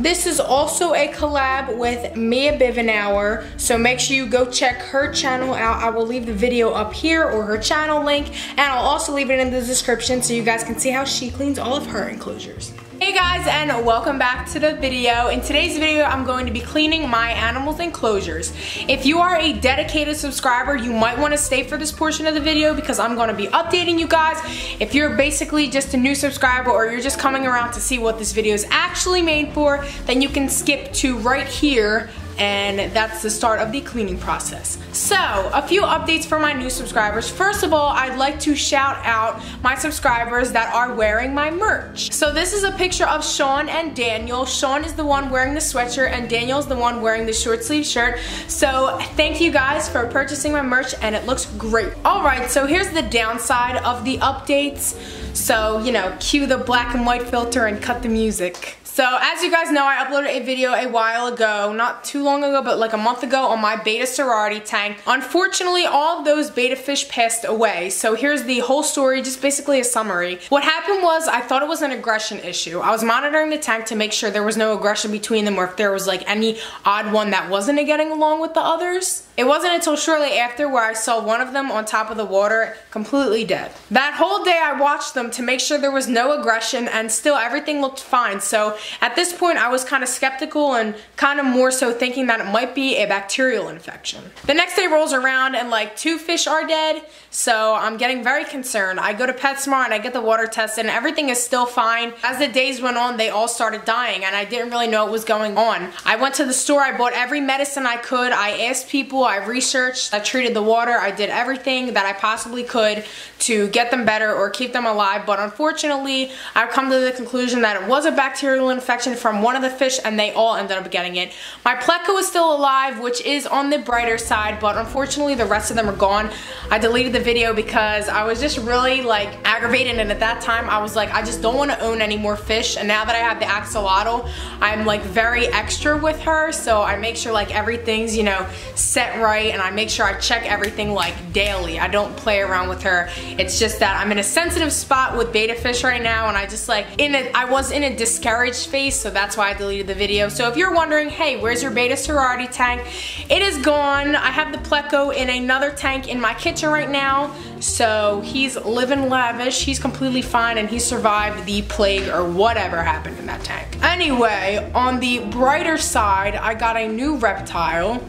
This is also a collab with Mia Bivenauer, so make sure you go check her channel out. I will leave the video up here or her channel link, and I'll also leave it in the description so you guys can see how she cleans all of her enclosures. Hey guys and welcome back to the video. In today's video I'm going to be cleaning my animals enclosures. If you are a dedicated subscriber you might want to stay for this portion of the video because I'm going to be updating you guys. If you're basically just a new subscriber or you're just coming around to see what this video is actually made for then you can skip to right here and that's the start of the cleaning process. So, a few updates for my new subscribers. First of all, I'd like to shout out my subscribers that are wearing my merch. So this is a picture of Sean and Daniel. Sean is the one wearing the sweatshirt and Daniel's the one wearing the short sleeve shirt. So thank you guys for purchasing my merch and it looks great. Alright, so here's the downside of the updates. So, you know, cue the black and white filter and cut the music. So as you guys know, I uploaded a video a while ago, not too long ago, but like a month ago on my betta sorority tank. Unfortunately, all of those betta fish passed away. So here's the whole story, just basically a summary. What happened was I thought it was an aggression issue. I was monitoring the tank to make sure there was no aggression between them or if there was like any odd one that wasn't getting along with the others. It wasn't until shortly after where I saw one of them on top of the water completely dead. That whole day I watched them to make sure there was no aggression and still everything looked fine. So at this point, I was kind of skeptical and kind of more so thinking that it might be a bacterial infection. The next day rolls around and like two fish are dead, so I'm getting very concerned. I go to PetSmart and I get the water tested and everything is still fine. As the days went on, they all started dying and I didn't really know what was going on. I went to the store, I bought every medicine I could, I asked people, I researched, I treated the water, I did everything that I possibly could to get them better or keep them alive, but unfortunately, I've come to the conclusion that it was a bacterial infection from one of the fish and they all ended up getting it. My pleco is still alive, which is on the brighter side, but unfortunately the rest of them are gone. I deleted the video because I was just really like aggravated and at that time I was like, I just don't want to own any more fish and now that I have the axolotl, I'm like very extra with her, so I make sure like everything's, you know, set right and I make sure I check everything like daily. I don't play around with her. It's just that I'm in a sensitive spot with betta fish right now and I just like, in a, I was in a discouraged phase, so that's why I deleted the video. So if you're wondering, hey, where's your betta sorority tank? It is gone. I have the pleco in another tank in my kitchen right now. So he's living lavish. He's completely fine and he survived the plague or whatever happened in that tank. Anyway, on the brighter side, I got a new reptile.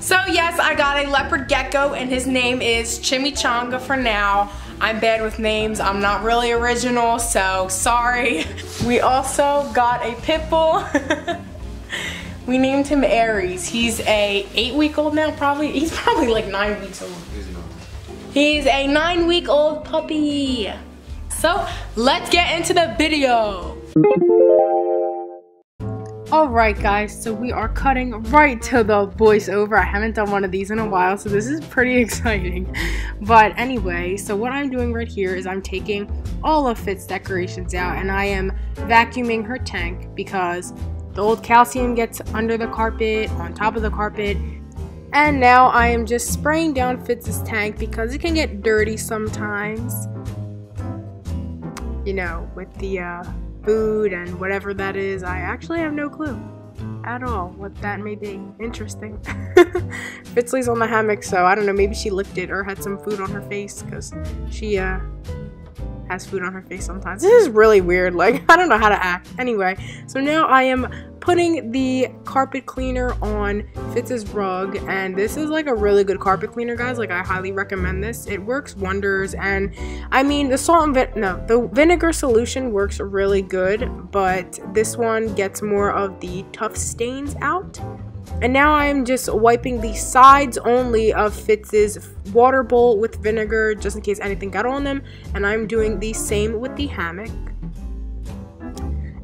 So yes, I got a leopard gecko and his name is Chimichanga for now. I'm bad with names. I'm not really original, so sorry. We also got a pit bull. we named him Ares. He's a eight week old now, probably. He's probably like nine weeks old. He's a nine week old puppy. So let's get into the video. Alright guys, so we are cutting right to the voiceover. I haven't done one of these in a while, so this is pretty exciting. But anyway, so what I'm doing right here is I'm taking all of Fit's decorations out and I am vacuuming her tank because the old calcium gets under the carpet, on top of the carpet, and now I am just spraying down Fitz's tank because it can get dirty sometimes. You know, with the uh, food and whatever that is. I actually have no clue at all what that may be. Interesting. Fitzley's on the hammock, so I don't know. Maybe she licked it or had some food on her face because she uh, has food on her face sometimes. This is really weird. Like, I don't know how to act. Anyway, so now I am putting the carpet cleaner on Fitz's rug and this is like a really good carpet cleaner guys. Like I highly recommend this. It works wonders and I mean the salt and vin no the vinegar solution works really good but this one gets more of the tough stains out. And now I'm just wiping the sides only of Fitz's water bowl with vinegar just in case anything got on them and I'm doing the same with the hammock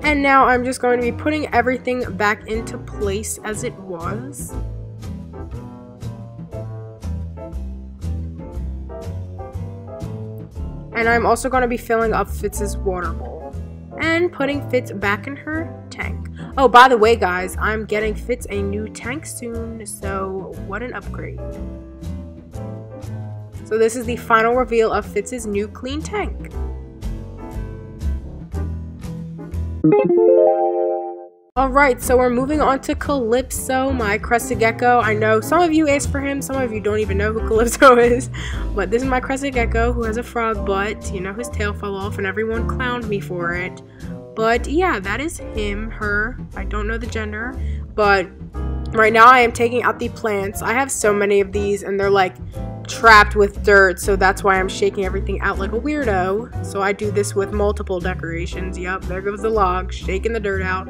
and now I'm just going to be putting everything back into place as it was. And I'm also going to be filling up Fitz's water bowl. And putting Fitz back in her tank. Oh, by the way, guys, I'm getting Fitz a new tank soon, so what an upgrade. So this is the final reveal of Fitz's new clean tank. Alright, so we're moving on to Calypso, my crested gecko. I know some of you asked for him, some of you don't even know who Calypso is. But this is my crested gecko who has a frog butt. You know, his tail fell off and everyone clowned me for it. But yeah, that is him, her. I don't know the gender. But right now I am taking out the plants. I have so many of these and they're like trapped with dirt, so that's why I'm shaking everything out like a weirdo. So I do this with multiple decorations. Yep, there goes the log, shaking the dirt out.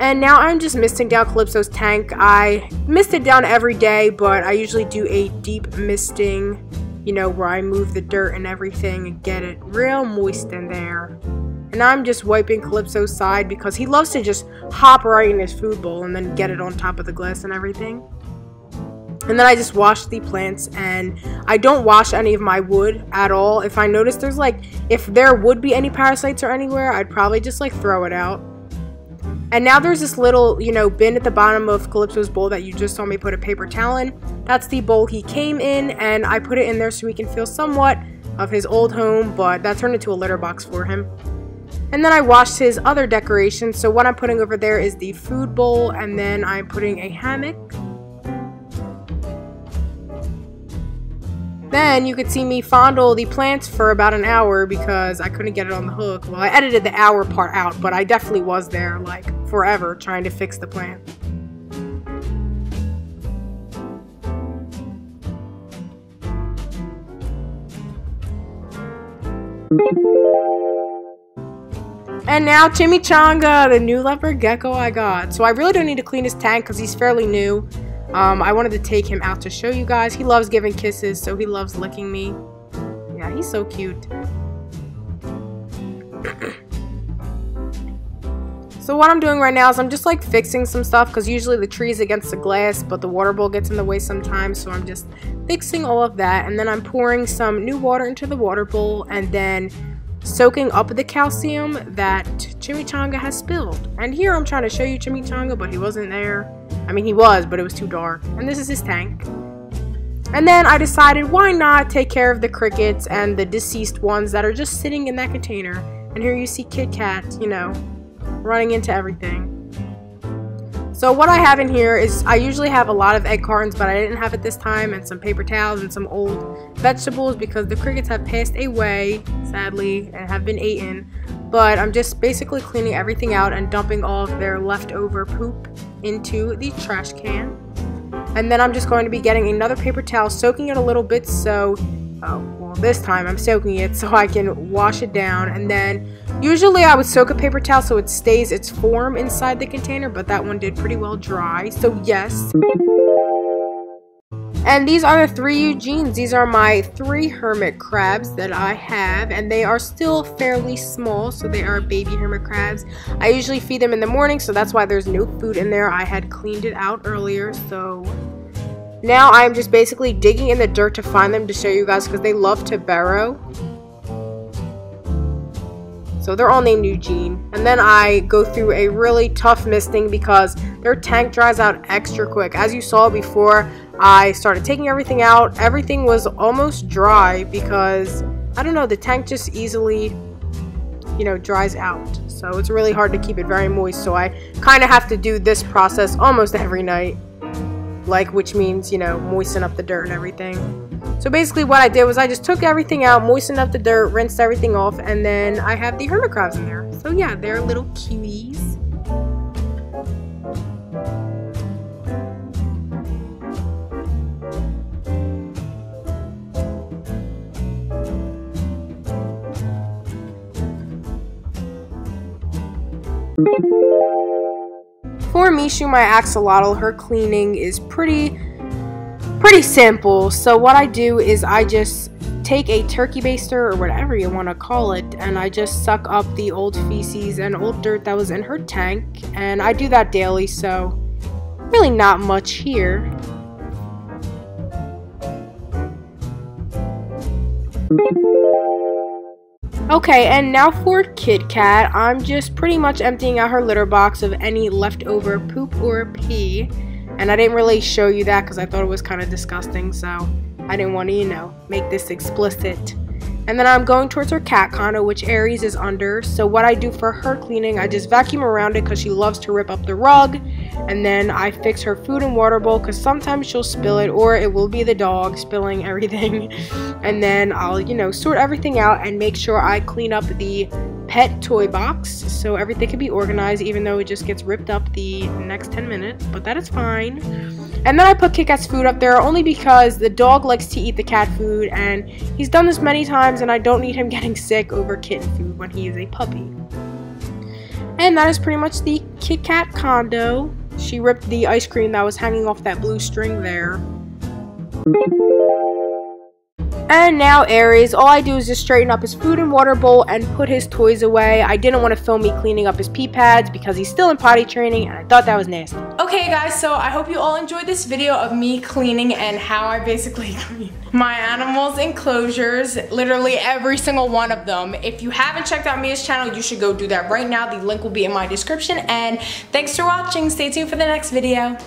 And now I'm just misting down Calypso's tank. I mist it down every day, but I usually do a deep misting, you know, where I move the dirt and everything and get it real moist in there. And I'm just wiping Calypso's side because he loves to just hop right in his food bowl and then get it on top of the glass and everything. And then I just wash the plants and I don't wash any of my wood at all. If I notice there's like, if there would be any parasites or anywhere, I'd probably just like throw it out. And now there's this little, you know, bin at the bottom of Calypso's bowl that you just saw me put a paper towel in. That's the bowl he came in, and I put it in there so he can feel somewhat of his old home, but that turned into a litter box for him. And then I washed his other decorations, so what I'm putting over there is the food bowl, and then I'm putting a hammock Then you could see me fondle the plants for about an hour because I couldn't get it on the hook. Well, I edited the hour part out, but I definitely was there like forever trying to fix the plant. And now Chimichanga, the new leopard gecko I got. So I really don't need to clean his tank because he's fairly new. Um, I wanted to take him out to show you guys. He loves giving kisses, so he loves licking me. Yeah, he's so cute. so what I'm doing right now is I'm just like fixing some stuff because usually the tree is against the glass, but the water bowl gets in the way sometimes. So I'm just fixing all of that. And then I'm pouring some new water into the water bowl and then soaking up the calcium that Chimichanga has spilled. And here I'm trying to show you Chimichanga, but he wasn't there. I mean, he was, but it was too dark. And this is his tank. And then I decided, why not take care of the crickets and the deceased ones that are just sitting in that container. And here you see Kit Kat, you know, running into everything. So what I have in here is, I usually have a lot of egg cartons, but I didn't have it this time, and some paper towels and some old vegetables because the crickets have passed away, sadly, and have been eaten. But I'm just basically cleaning everything out and dumping all of their leftover poop into the trash can. And then I'm just going to be getting another paper towel, soaking it a little bit so, oh, this time I'm soaking it so I can wash it down. And then usually I would soak a paper towel so it stays its form inside the container, but that one did pretty well dry. So yes. And these are the three Eugenes. These are my three hermit crabs that I have, and they are still fairly small, so they are baby hermit crabs. I usually feed them in the morning, so that's why there's no food in there. I had cleaned it out earlier, so now I'm just basically digging in the dirt to find them to show you guys because they love to burrow. So they're all named Eugene. And then I go through a really tough misting because their tank dries out extra quick. As you saw before, I started taking everything out. Everything was almost dry because, I don't know, the tank just easily, you know, dries out. So it's really hard to keep it very moist. So I kind of have to do this process almost every night. Like, which means, you know, moisten up the dirt and everything. So basically what I did was I just took everything out, moistened up the dirt, rinsed everything off, and then I have the hermit crabs in there. So yeah, they're little cuties. For Mishu, my axolotl, her cleaning is pretty pretty simple. So what I do is I just take a turkey baster or whatever you want to call it and I just suck up the old feces and old dirt that was in her tank and I do that daily so really not much here. Okay, and now for Kit Kat, I'm just pretty much emptying out her litter box of any leftover poop or pee. And I didn't really show you that because I thought it was kind of disgusting, so I didn't want to, you know, make this explicit. And then I'm going towards her cat condo, which Ares is under. So what I do for her cleaning, I just vacuum around it because she loves to rip up the rug. And then I fix her food and water bowl because sometimes she'll spill it or it will be the dog spilling everything. and then I'll, you know, sort everything out and make sure I clean up the pet toy box so everything can be organized even though it just gets ripped up the next 10 minutes. But that is fine. And then I put Kit Kat's food up there only because the dog likes to eat the cat food and he's done this many times and I don't need him getting sick over kitten food when he is a puppy. And that is pretty much the Kit Kat condo. She ripped the ice cream that was hanging off that blue string there. And now Ares, all I do is just straighten up his food and water bowl and put his toys away. I didn't want to film me cleaning up his pee pads because he's still in potty training and I thought that was nasty. Okay guys, so I hope you all enjoyed this video of me cleaning and how I basically clean my animals' enclosures, literally every single one of them. If you haven't checked out Mia's channel, you should go do that right now. The link will be in my description and thanks for watching. Stay tuned for the next video.